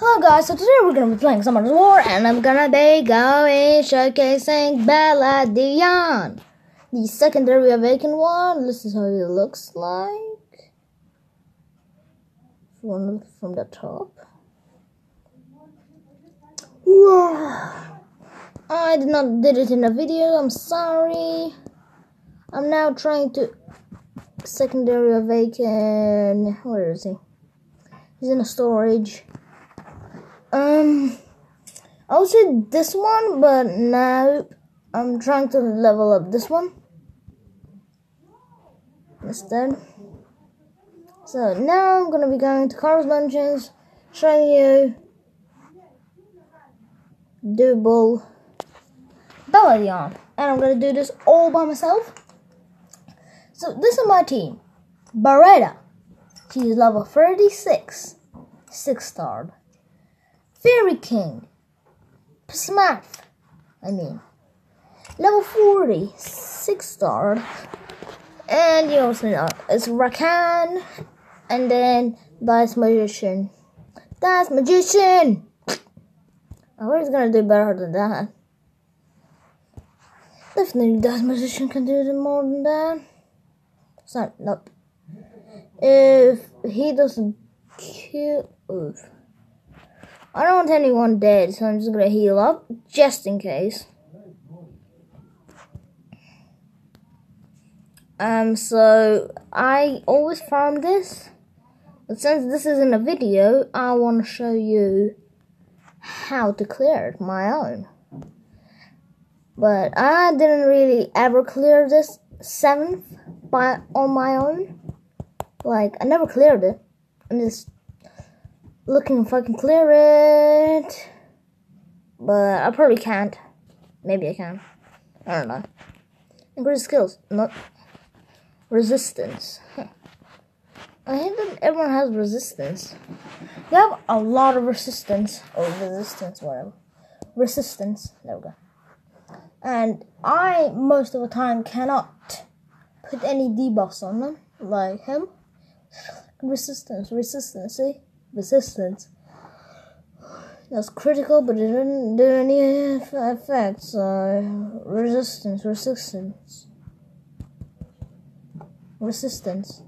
Hello guys, so today we're gonna be playing Summoners War and I'm gonna be going showcasing Belladeon. The secondary awakened one. This is how it looks like. From, from the top. I did not did it in a video, I'm sorry. I'm now trying to secondary awaken where is he? He's in a storage. Um, I would say this one, but now I'm trying to level up this one instead. So now I'm gonna be going to Cairos Dungeons, showing you double Belladeon, and I'm gonna do this all by myself. So this is my team. Beretta, she's level 36, 6 starred. Fairy King. Smurf. I mean. Level 40. 6 star. And you also know it's Rakan. And then Dice Magician. Dice Magician! I he's gonna do better than that. Definitely Dice Magician can do more than that. So, nope. If he doesn't kill. Oof. I don't want anyone dead, so I'm just gonna heal up just in case. Um, so I always farm this, but since this isn't a video, I want to show you how to clear it my own. But I didn't really ever clear this seventh by on my own. Like I never cleared it. I'm just looking if I can clear it. But I probably can't. Maybe I can. I don't know. Increase skills. Not resistance. I hate that everyone has resistance. They have a lot of resistance. Or resistance, whatever. Resistance. There we go. And I, most of the time, cannot put any debuffs on them. Like him. Resistance, resistance, see? Resistance. That's critical, but it didn't do any effects. Uh, resistance, resistance, resistance.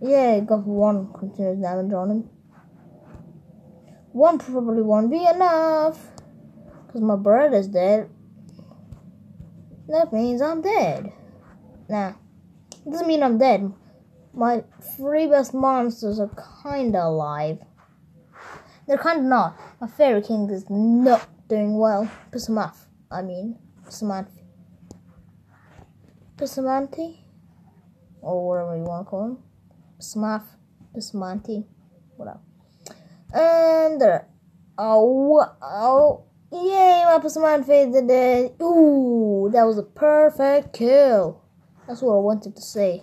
Yeah, got one continuous damage on him. One probably won't be enough, cause my brother's dead. That means I'm dead. Nah, doesn't mean I'm dead. My three best monsters are kinda alive. They're kinda not. My Fairy King is not doing well. Pissamaf, I mean. Pissamanti. Pissamanti? Or whatever you want to call him. Pissamaf. Pissamanti. Whatever. And there. Oh, oh. Yay, my Pissamanti did it. Ooh, that was a perfect kill. That's what I wanted to say.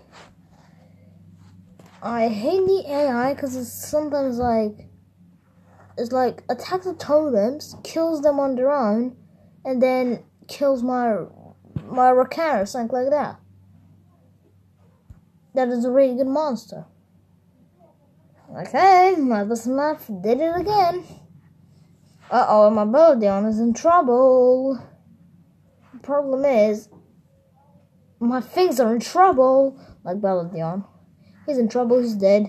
I hate the AI because it's sometimes like it's like attacks the totems, kills them on their own, and then kills my my Rakan or something like that. That is a really good monster. Okay, my Bismuth did it again. Uh oh, my Belladeon is in trouble. The problem is, my things are in trouble, like Belladeon. He's in trouble. He's dead.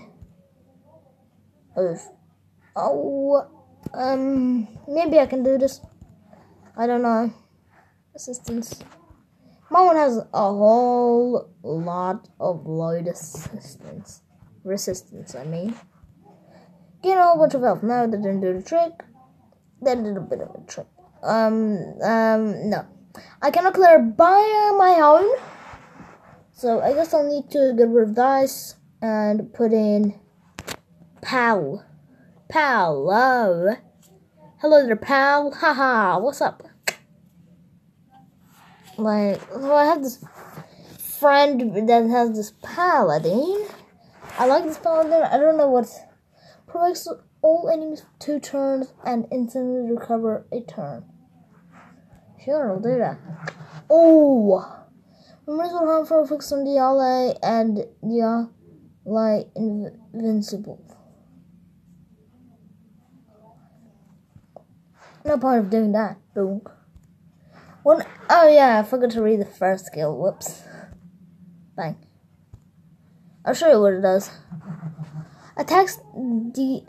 Oof. Oh, um, maybe I can do this. I don't know. Assistance. My one has a whole lot of load assistance. Resistance, I mean. Get a whole bunch of health. No, that didn't do the trick. That did a bit of a trick. Um, um, no. I cannot clear by my own. So I guess I'll need to get rid of dice and put in pal. Pal, love. Hello there, pal. Haha, what's up? Like, well, I have this friend that has this paladin. I like this paladin. I don't know what. Provides all enemies two turns and instantly recover a turn. Sure, I'll do that. Oh! Remember what harmful fix on the ally and the like invincible. No part of doing that. Boom. One, oh yeah, I forgot to read the first skill. Whoops. Bang. I'll show you what it does. Attacks the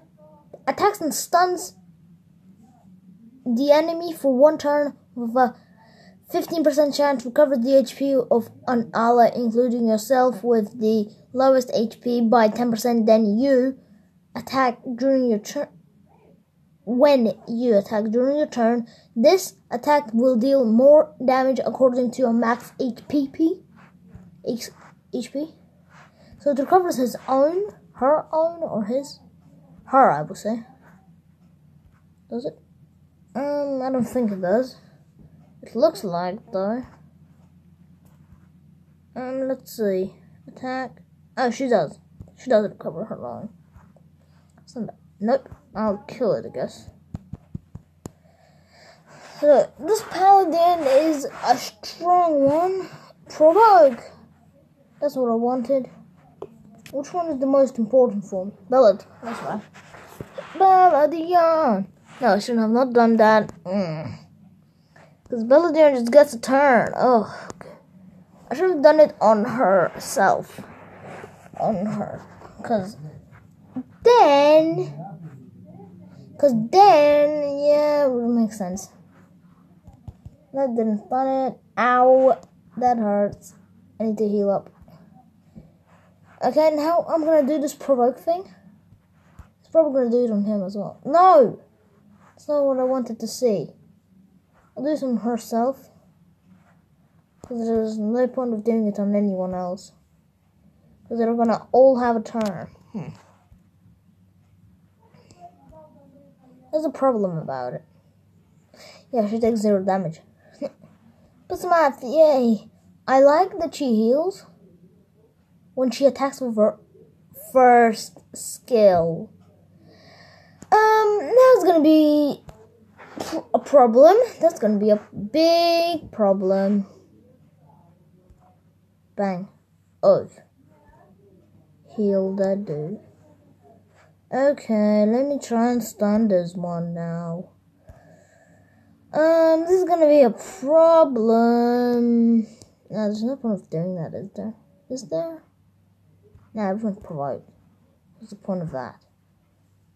attacks and stuns the enemy for one turn with a 15% chance to recover the HP of an ally, including yourself, with the lowest HP by 10%. Then you attack during your turn. When you attack during your turn, this attack will deal more damage according to your max HP. HP. So it recovers his own, her own, or his, her, I would say. Does it? Um, I don't think it does. It looks like though. Um, let's see. Attack. Oh, she does. She doesn't cover her line. Nope. I'll kill it, I guess. So, this paladin is a strong one. Provoke. That's what I wanted. Which one is the most important for me? Ballad. That's right. Balladion. No, I shouldn't have not done that. Mm. Because Belladeon just gets a turn. Oh, I should have done it on herself. On her. Because then. Because then, yeah, it would make sense. That didn't fun it. Ow. That hurts. I need to heal up. Okay, now I'm gonna do this provoke thing. It's probably gonna do it on him as well. No! That's not what I wanted to see. Some herself. Because there's no point of doing it on anyone else. Because they're gonna all have a turn. Hmm. There's a problem about it. Yeah, she takes zero damage. but smart, yay! I like that she heals when she attacks with her first skill. Um, that's gonna be a problem. That's gonna be a big problem. Bang. Oh. Heal that dude. Okay, let me try and stun this one now. Um, this is gonna be a problem. No, there's no point of doing that, is there? Is there? No, everyone's provoked. What's the point of that?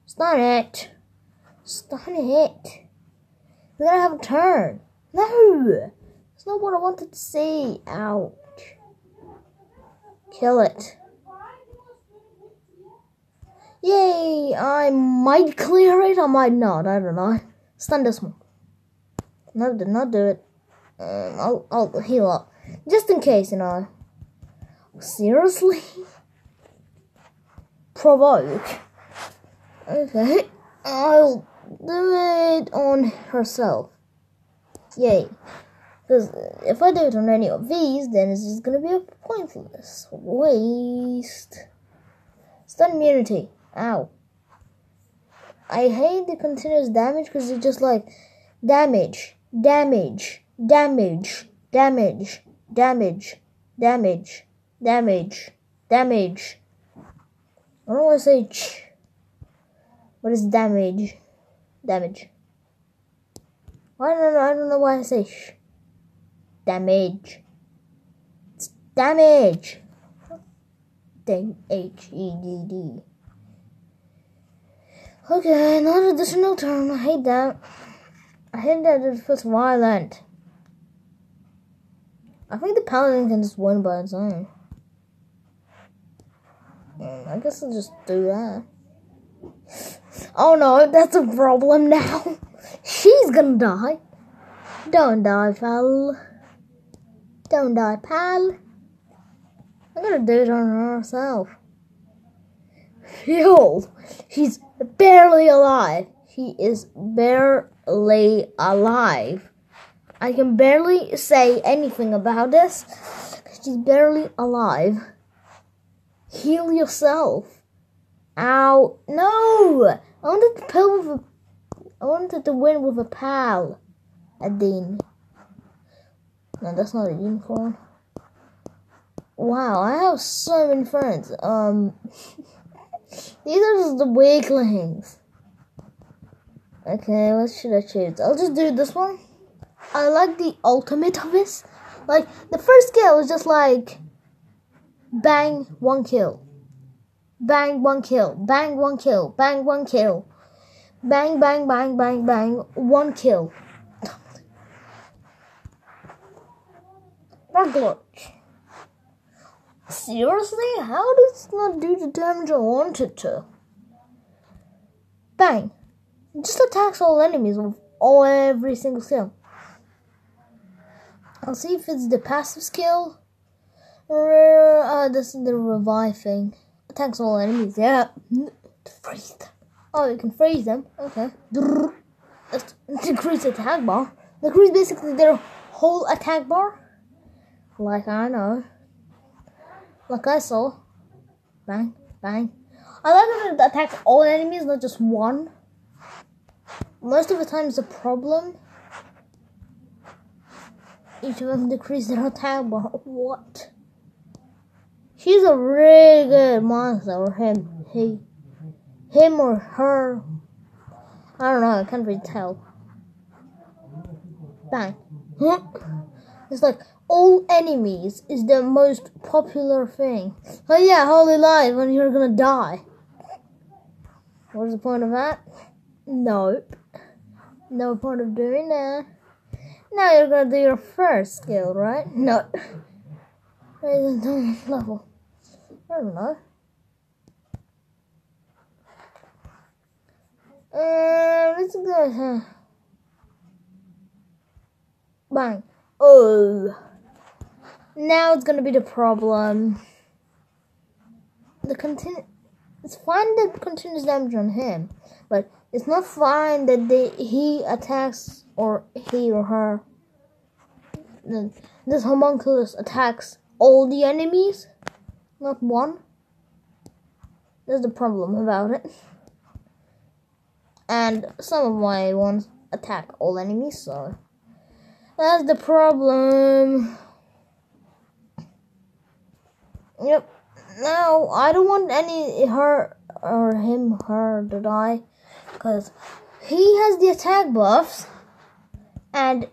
Stun it! Stun it! We're gonna have a turn. No! That's not what I wanted to see. Ouch. Kill it. Yay! I might clear it, I might not. I don't know. Stun this one. No, did not do it. Um, I'll, I'll heal up. Just in case, you know. Seriously? Provoke. Okay. I'll do it on herself. Yay. Because if I do it on any of these, then it's just gonna be a pointless waste. Stun immunity. Ow. I hate the continuous damage because it's just like damage, damage, damage, damage, damage, damage, damage, damage. I don't want to say ch. What is damage? Damage. I don't know. I don't know why I say sh. Damage. It's damage. H-E-D-D. Okay, another additional term. I hate that. I hate that it feels violent. I think the paladin can just win by its own. Mm, I guess I'll just do that. Oh no, that's a problem now. She's gonna die. Don't die, pal. Don't die, pal. I'm gonna do it on herself. Fuel. She's barely alive. She is barely alive. I can barely say anything about this. She's barely alive. Heal yourself. Ow. No! I wanted to play with a. I wanted to win with a pal. Adine. No, that's not a unicorn. Wow, I have so many friends. Um, these are just the weaklings. Okay, what should I choose? I'll just do this one. I like the ultimate of this. Like, the first kill is just like bang, one kill. Bang, one kill. Bang, one kill. Bang, one kill. Bang, bang, bang, bang, bang. One kill. That glitch. Seriously? How does it not do the damage I wanted to? Bang. Just attacks all enemies with all every single skill. I'll see if it's the passive skill. Or uh, this is the revive thing. Attacks all enemies, yeah. Freeze them. Oh, you can freeze them. Okay. Decrease attack bar. Decrease basically their whole attack bar. Like I know. Like I saw. Bang, bang. I like that it attacks all enemies, not just one. Most of the time it's a problem. Each of them decrease their attack bar. What? She's a really good monster, or him. He. Him or her. I don't know, I can't really tell. Bang. It's like all enemies is the most popular thing. Oh yeah, holy lies when you're gonna die. What's the point of that? Nope. No point of doing that. Now you're gonna do your first skill, right? No. Raise the level. I don't know. Uh, let's go. Bang. Oh. Now it's gonna be the problem. The continu- It's fine that continuous damage on him, but it's not fine that they he attacks or he or her. This homunculus attacks all the enemies, not one. That's the problem about it. And some of my ones attack all enemies, so that's the problem. Yep. Now I don't want any her or him her to die because he has the attack buffs and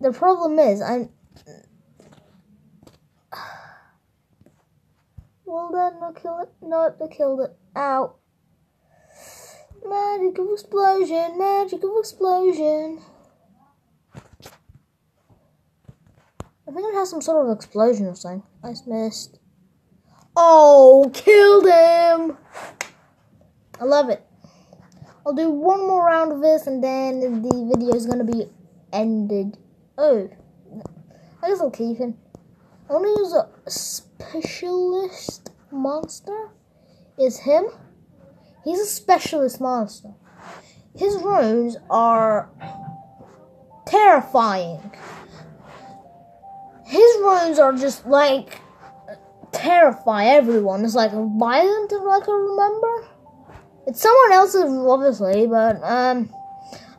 the problem is I'm Will that not kill it? No, they killed it. Ow. Magic of explosion, magic of explosion. I think it has some sort of explosion or something. I missed. Oh, killed him! I love it. I'll do one more round of this and then the video is gonna be ended. Oh, I guess I'll keep him. I want to use a specialist monster. Is him? He's a specialist monster. His runes are terrifying. His runes are just like terrify everyone. It's like violent, if I can remember. It's someone else's, obviously, but um,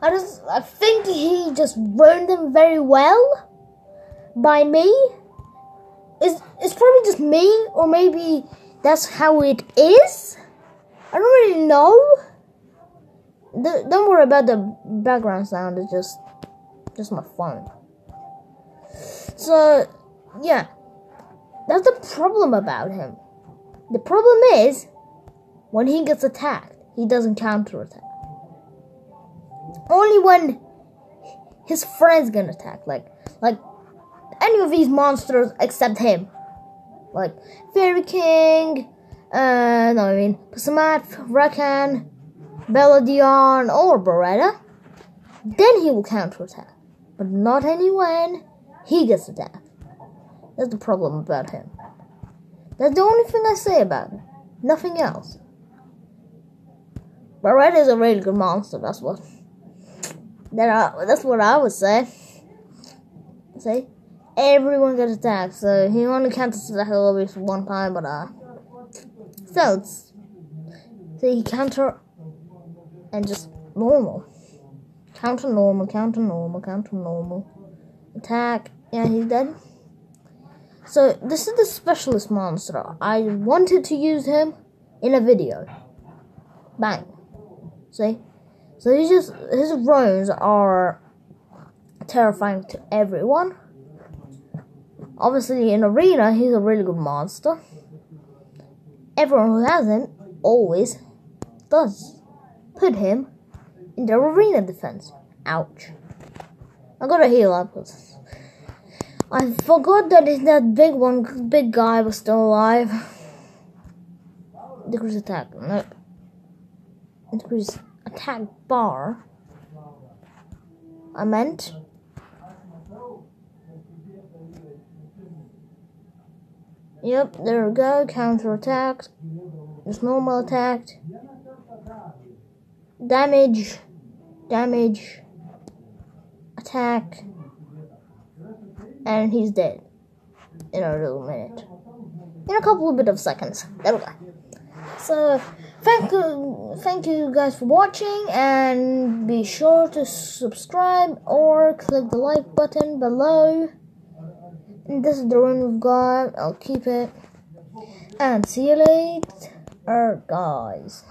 I just I think he just ruined them very well by me. It's it's probably just me, or maybe that's how it is. I don't really know. Don't worry about the background sound. It's just just my phone. So yeah, that's the problem about him. The problem is when he gets attacked he doesn't counterattack. Only when his friends gonna attack, like like any of these monsters except him. Like Fairy King, uh no I mean Pasamat, Rakan, Belladeon, or Beretta. Then he will counterattack. But not anyone he gets attacked. That's the problem about him. That's the only thing I say about him. Nothing else. Red is a really good monster. That's what. That I, that's what I would say. Say, everyone gets attacked, so he only attack a little bit for one time, but uh, so it's so he counter and just normal, counter normal, counter normal, counter normal, attack. Yeah, he's dead. So this is the specialist monster. I wanted to use him in a video. Bang. See? So he's just his runes are terrifying to everyone. Obviously in arena he's a really good monster. Everyone who hasn't always does put him in their arena defense. Ouch. I gotta heal up. I forgot that that big one, big guy was still alive. Decrease attack. Nope. Decrease attack bar. I meant. Yep, there we go. Counter attack. Just normal attack. Damage. Damage. Attack. And he's dead. In a little minute. In a couple of bit of seconds. There we go. So thank you thank you guys for watching and be sure to subscribe or click the like button below. This is the rune we've got. I'll keep it. And see you later guys.